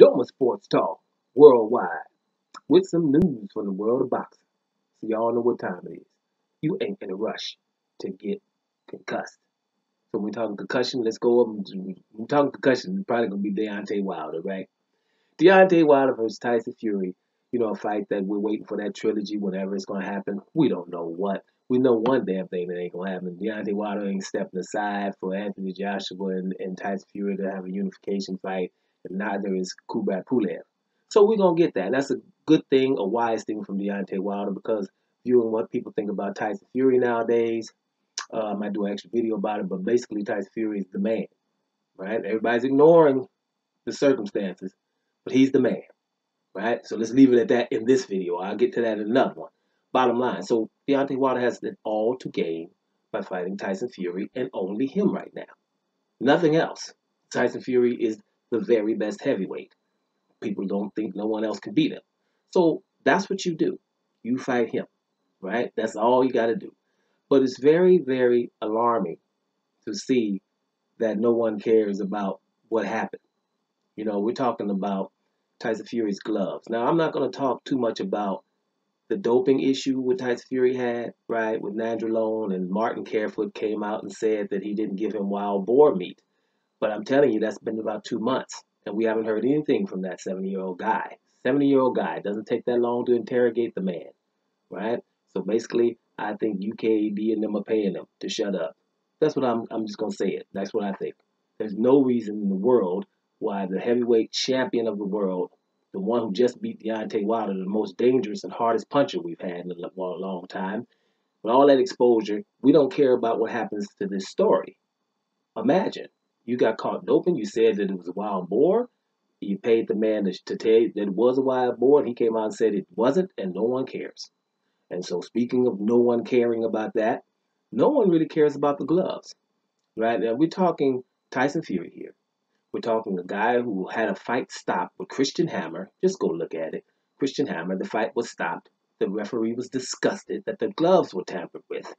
Doma Sports Talk worldwide with some news from the world of boxing. So y'all know what time it is. You ain't in a rush to get concussed. So when we talking concussion, let's go up. When we talking concussion, it's probably gonna be Deontay Wilder, right? Deontay Wilder versus Tyson Fury. You know, a fight that we're waiting for that trilogy whenever it's gonna happen. We don't know what. We know one damn thing that ain't gonna happen. Deontay Wilder ain't stepping aside for Anthony Joshua and, and Tyson Fury to have a unification fight, and neither is Kubrat Pulev. So we're gonna get that. That's a good thing, a wise thing from Deontay Wilder because viewing what people think about Tyson Fury nowadays, uh, I might do an extra video about it, but basically Tyson Fury is the man, right? Everybody's ignoring the circumstances, but he's the man, right? So let's leave it at that in this video. I'll get to that in another one. Bottom line, so Deontay Wilder has it all to gain by fighting Tyson Fury and only him right now. Nothing else. Tyson Fury is the very best heavyweight. People don't think no one else can beat him. So that's what you do. You fight him, right? That's all you got to do. But it's very, very alarming to see that no one cares about what happened. You know, we're talking about Tyson Fury's gloves. Now, I'm not going to talk too much about the doping issue with Tyson Fury had, right, with Nandrolone and Martin Carefoot came out and said that he didn't give him wild boar meat. But I'm telling you, that's been about two months, and we haven't heard anything from that 70 year old guy. 70 year old guy. Doesn't take that long to interrogate the man, right? So basically, I think UKAD and them are paying him to shut up. That's what I'm. I'm just gonna say it. That's what I think. There's no reason in the world why the heavyweight champion of the world, the one who just beat Deontay Wilder, the most dangerous and hardest puncher we've had in a long time, with all that exposure, we don't care about what happens to this story. Imagine you got caught doping. You said that it was a wild boar. You paid the man to, tell you that it was a wild boar, and he came out and said it wasn't, and no one cares. And so, speaking of no one caring about that, no one really cares about the gloves, right? Now, we're talking Tyson Fury here. We're talking a guy who had a fight stopped with Christian Hammer. Just go look at it. Christian Hammer, the fight was stopped. The referee was disgusted that the gloves were tampered with,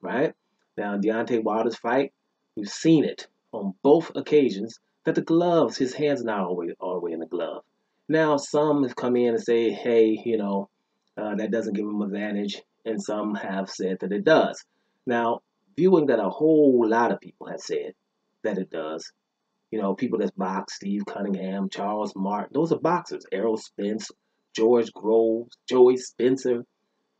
right? Now, Deontay Wilder's fight, we've seen it on both occasions that the gloves, his hands not always the in the glove. Now, some have come in and say, hey, you know, uh, that doesn't give him advantage, and some have said that it does. Now, viewing that a whole lot of people have said that it does, you know, people that's boxed, Steve Cunningham, Charles Martin, those are boxers. Errol Spence, George Groves, Joey Spencer,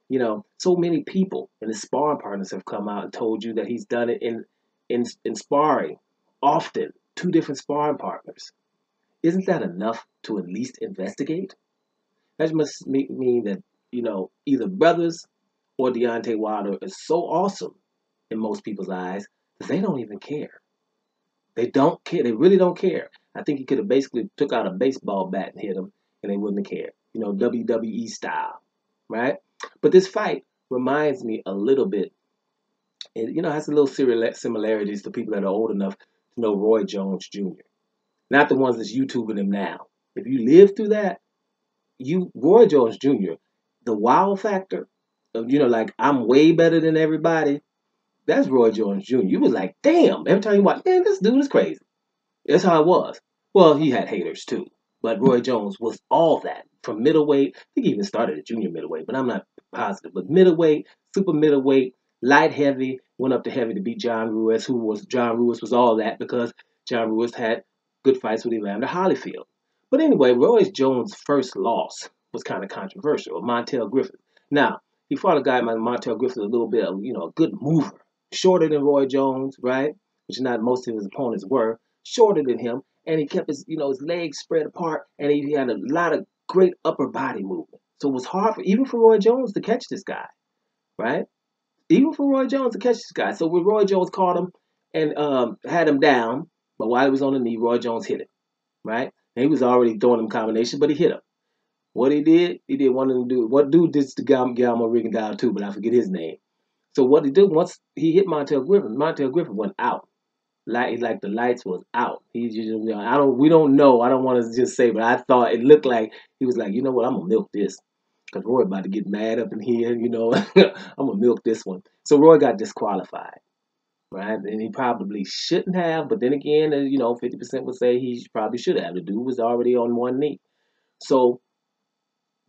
you know, so many people and his sparring partners have come out and told you that he's done it in in, in sparring often, two different sparring partners. Isn't that enough to at least investigate? That must mean that you know, either Brothers or Deontay Wilder is so awesome in most people's eyes that they don't even care. They don't care. They really don't care. I think he could have basically took out a baseball bat and hit him, and they wouldn't have cared. You know, WWE style, right? But this fight reminds me a little bit. It, you know, has a little similarities to people that are old enough to know Roy Jones Jr. Not the ones that's YouTubing him now. If you lived through that, you Roy Jones Jr the wow factor of, you know, like I'm way better than everybody, that's Roy Jones Jr. You was like, damn, every time you watch, man, this dude is crazy. That's how it was. Well, he had haters too. But Roy Jones was all that from middleweight. I think he even started at junior middleweight, but I'm not positive. But middleweight, super middleweight, light heavy, went up to heavy to beat John Ruiz, who was John Ruiz was all that because John Ruiz had good fights with Evander Holyfield. But anyway, Roy Jones' first loss was kind of controversial. Montell Griffin. Now, he fought a guy like Montell Griffin, a little bit of, you know, a good mover. Shorter than Roy Jones, right? Which not most of his opponents were. Shorter than him. And he kept his, you know, his legs spread apart. And he had a lot of great upper body movement. So it was hard for, even for Roy Jones to catch this guy, right? Even for Roy Jones to catch this guy. So when Roy Jones caught him and um, had him down, but while he was on the knee, Roy Jones hit him, right? And he was already throwing him combination, but he hit him. What he did, he did one of them do. What dude did to Guillermo Rigondeaux too, but I forget his name. So what he did once he hit Montell Griffin, Montell Griffin went out. Like like the lights was out. He just I don't we don't know. I don't want to just say, but I thought it looked like he was like, you know what, I'm gonna milk this. Cause Roy about to get mad up in here, you know. I'm gonna milk this one. So Roy got disqualified. right? And he probably shouldn't have, but then again, uh, you know, 50% would say he probably should have. The dude was already on one knee. So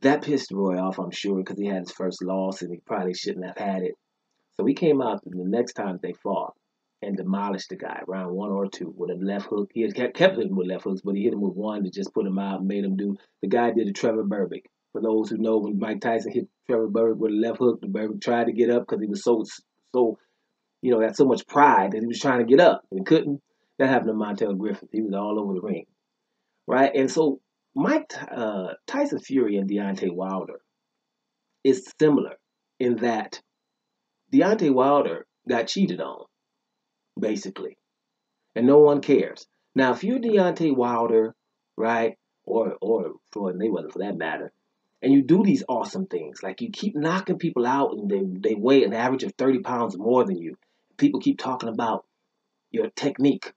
that pissed Roy off, I'm sure, because he had his first loss and he probably shouldn't have had it. So he came out the next time they fought and demolished the guy round one or two with a left hook. He had kept, kept hitting with left hooks, but he hit him with one to just put him out made him do. The guy did a Trevor Berbick. For those who know, when Mike Tyson hit Trevor Berbick with a left hook, the Berbick tried to get up because he was so so you know, had so much pride that he was trying to get up and couldn't. That happened to Montell Griffith. He was all over the ring, right? And so Mike uh, Tyson Fury and Deontay Wilder is similar in that Deontay Wilder got cheated on, basically, and no one cares. Now, if you're Deontay Wilder, right, or or Floyd Mayweather for that matter, and you do these awesome things, like you keep knocking people out and they, they weigh an average of 30 pounds more than you, people keep talking about your technique.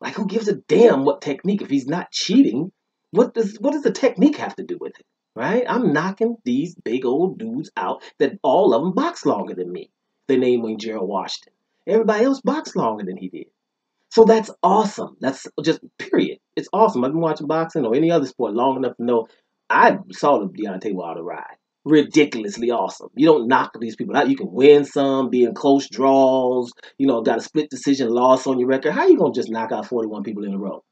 Like, who gives a damn what technique? If he's not cheating, what does what does the technique have to do with it? Right? I'm knocking these big old dudes out that all of them box longer than me. They name Wayne Gerald Washington. Everybody else boxed longer than he did. So that's awesome. That's just period. It's awesome. I've been watching boxing or any other sport long enough to know I saw the Deontay Wilder ride ridiculously awesome. You don't knock these people out. You can win some, be in close draws, you know, got a split decision loss on your record. How you gonna just knock out 41 people in a row?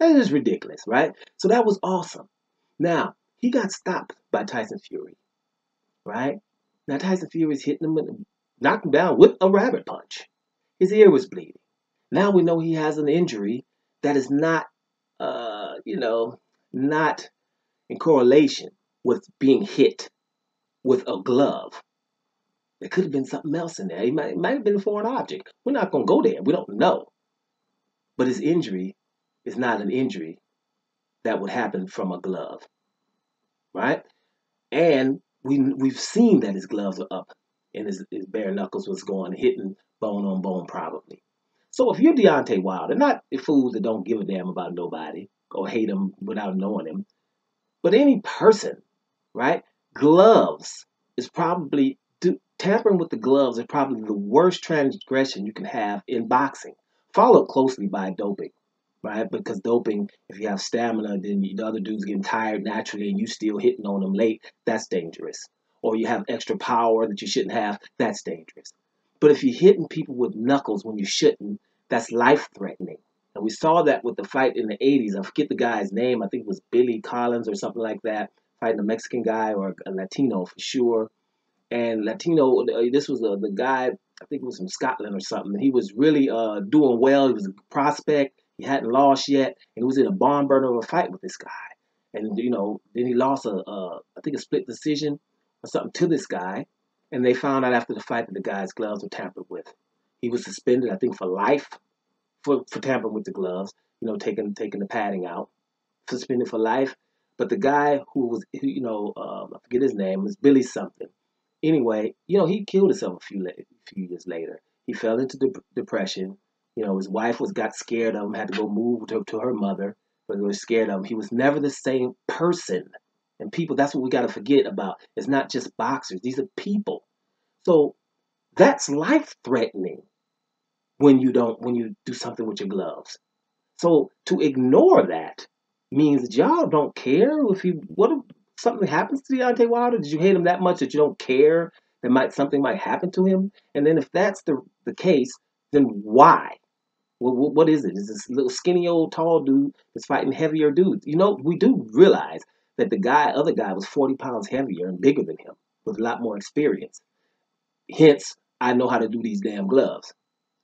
That is ridiculous, right? So that was awesome. Now, he got stopped by Tyson Fury, right? Now Tyson Fury's hitting him knocked him down with a rabbit punch. His ear was bleeding. Now we know he has an injury that is not, uh, you know, not in correlation with being hit with a glove. There could have been something else in there. It might, it might have been a foreign object. We're not going to go there. We don't know. But his injury is not an injury that would happen from a glove. Right? And we, we've seen that his gloves are up and his, his bare knuckles was going, hitting bone on bone probably. So if you're Deontay Wilder, not the fools that don't give a damn about nobody or hate him without knowing him, but any person, right? gloves is probably tampering with the gloves is probably the worst transgression you can have in boxing, followed closely by doping, right? Because doping, if you have stamina, then the other dude's getting tired naturally, and you still hitting on them late. That's dangerous. Or you have extra power that you shouldn't have. That's dangerous. But if you're hitting people with knuckles when you shouldn't, that's life threatening. And we saw that with the fight in the 80s. I forget the guy's name. I think it was Billy Collins or something like that fighting a Mexican guy or a Latino for sure. And Latino, uh, this was uh, the guy, I think it was from Scotland or something. He was really uh, doing well. He was a prospect. He hadn't lost yet, and he was in a barn burner of a fight with this guy. And you know, then he lost a, a I think a split decision or something to this guy. And they found out after the fight that the guy's gloves were tampered with. He was suspended, I think, for life for, for tampering with the gloves. You know, taking taking the padding out, suspended for life. But the guy who was, who, you know, um, I forget his name, was Billy something. Anyway, you know, he killed himself a few few years later. He fell into de- depression. You know, his wife was got scared of him, had to go move to, to her mother, but they were scared of him. He was never the same person. And people, that's what we got to forget about. It's not just boxers; these are people. So that's life threatening when you don't when you do something with your gloves. So to ignore that means that y'all don't care if you what if something happens to Deontay Wilder? Did you hate him that much that you don't care that might something might happen to him? And then if that's the the case, then why? What, what is it? Is this little skinny old tall dude that's fighting heavier dudes? You know, we do realize that the guy, other guy, was 40 pounds heavier and bigger than him with a lot more experience. Hence, I know how to do these damn gloves.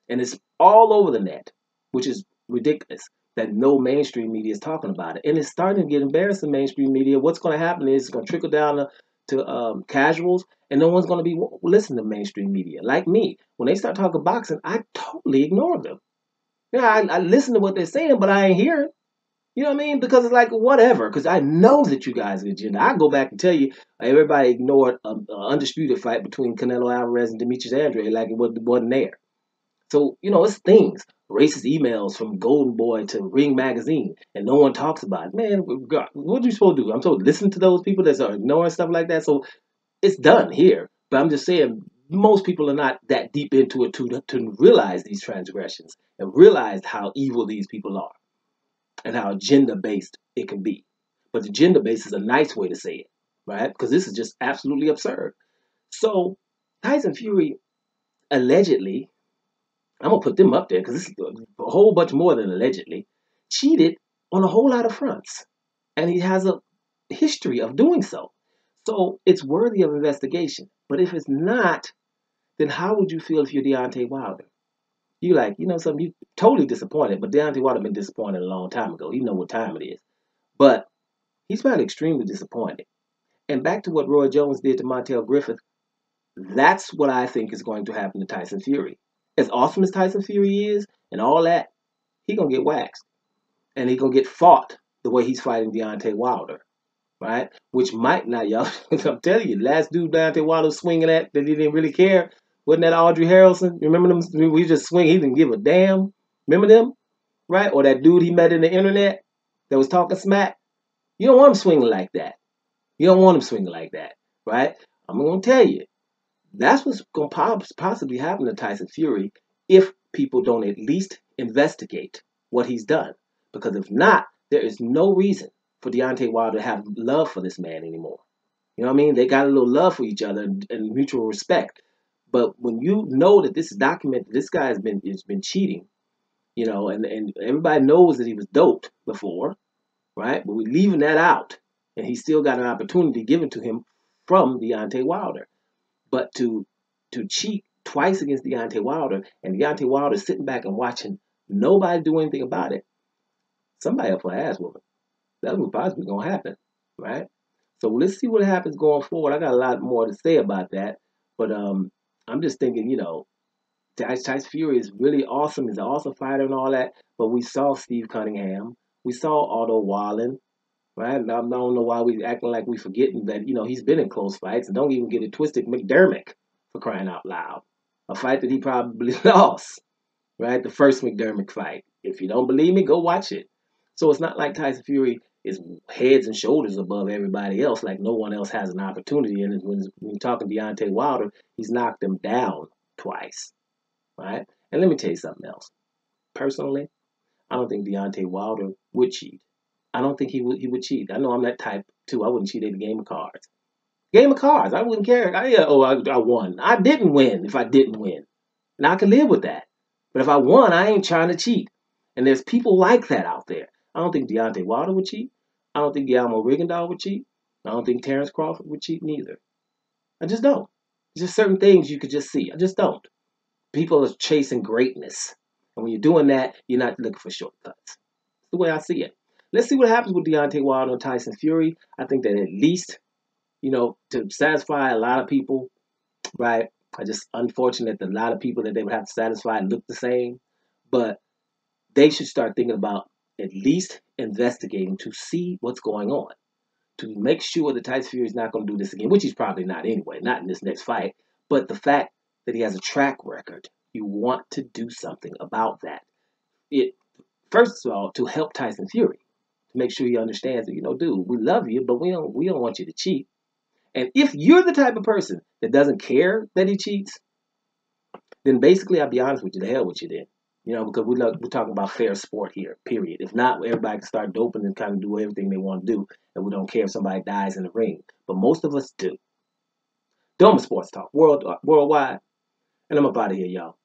And it's all over the net, which is ridiculous that no mainstream media is talking about it. And it's starting to get embarrassing mainstream media. What's going to happen is it's going to trickle down to, to um, casuals, and no one's going to be listening to mainstream media. Like me, when they start talking boxing, I totally ignore them. Yeah, I, I listen to what they're saying, but I ain't hearing. You know what I mean? Because it's like whatever. Because I know that you guys are agenda. I go back and tell you, everybody ignored an undisputed fight between Canelo Alvarez and Demetrius Andrade like it wasn't there. So you know, it's things racist emails from Golden Boy to Ring Magazine, and no one talks about it. Man, God, what are you supposed to do? I'm supposed to listen to those people that are uh, ignoring stuff like that. So it's done here. But I'm just saying, most people are not that deep into it to, to realize these transgressions and realize how evil these people are and how gender based it can be. But the gender based is a nice way to say it, right? Because this is just absolutely absurd. So Tyson Fury allegedly, I'm gonna put them up there because this is a whole bunch more than allegedly, cheated on a whole lot of fronts. And he has a history of doing so. So it's worthy of investigation. But if it's not, then how would you feel if you're Deontay Wilder? You like, you know, something you totally disappointed, but Deontay Wilder been disappointed a long time ago. You know what time it is. But he's probably extremely disappointed. And back to what Roy Jones did to Montell Griffith, that's what I think is going to happen to Tyson Fury. As awesome as Tyson Fury is and all that, he gonna get waxed. And he gonna get fought the way he's fighting Deontay Wilder right? Which might not, y'all. I'm telling you, last dude Deontay Wilder swinging at that he didn't really care. Wasn't that Audley Harrison? Remember them? We just swing. He didn't give a damn. Remember them? Right? Or that dude he met in the internet that was talking smack? You don't want him swinging like that. You don't want him swinging like that, right? I'm to tell you. That's what's going to possibly happen to Tyson Fury if people don't at least investigate what he's done. Because if not, there is no reason for Deontay Wilder to have love for this man anymore. You know what I mean? They got a little love for each other and, mutual respect. But when you know that this is documented, this guy has been has been cheating, you know, and, and everybody knows that he was doped before, right? But we're leaving that out. And he still got an opportunity given to him from Deontay Wilder. But to to cheat twice against Deontay Wilder and Deontay Wilder sitting back and watching nobody do anything about it, somebody up for ass whooping. That's what possibly gonna happen, right? So let's see what happens going forward. I got a lot more to say about that, but um, I'm just thinking, you know, Tyson Fury is really awesome. He's an awesome fighter and all that. But we saw Steve Cunningham. We saw Otto Wallin, right? I don't know why we acting like we forgetting that, you know, he's been in close fights. And don't even get it twisted. McDermott, for crying out loud. A fight that he probably lost, right? The first McDermott fight. If you don't believe me, go watch it. So it's not like Tyson Fury is heads and shoulders above everybody else, like no one else has an opportunity. And when, when you're talking Deontay Wilder, he's knocked him down twice, right? And let me tell you something else. Personally, I don't think Deontay Wilder would cheat. I don't think he would he would cheat. I know I'm that type too. I wouldn't cheat at a game of cards. Game of cards. I wouldn't care. I, oh, I, I won. I didn't win if I didn't win. And I can live with that. But if I won, I ain't trying to cheat. And there's people like that out there. I don't think Deontay Wilder would cheat. I don't think Guillermo Rigondeaux would cheat. I don't think Terrence Crawford would cheat neither. I just don't. There's just certain things you could just see. I just don't. People are chasing greatness. And when you're doing that, you're not looking for shortcuts. That's the way I see it. Let's see what happens with Deontay Wilder and Tyson Fury. I think that at least, you know, to satisfy a lot of people, right? I just unfortunate that a lot of people that they would have to satisfy look the same. But they should start thinking about at least investigating to see what's going on, to make sure that Tyson Fury is not going to do this again, which he's probably not anyway, not in this next fight. But the fact that he has a track record, you want to do something about that. It first of all to help Tyson Fury to make sure he understands that you know, dude, we love you, but we don't we don't want you to cheat. And if you're the type of person that doesn't care that he cheats, then basically, I'll be honest with you, the hell with you then. You know, because we look, we're talking about fair sport here, period. If not, everybody can start doping and kind of do everything they want to do, and we don't care if somebody dies in the ring. But most of us do. Doma Sports Talk, world, uh, worldwide. And I'm up out of here, y'all.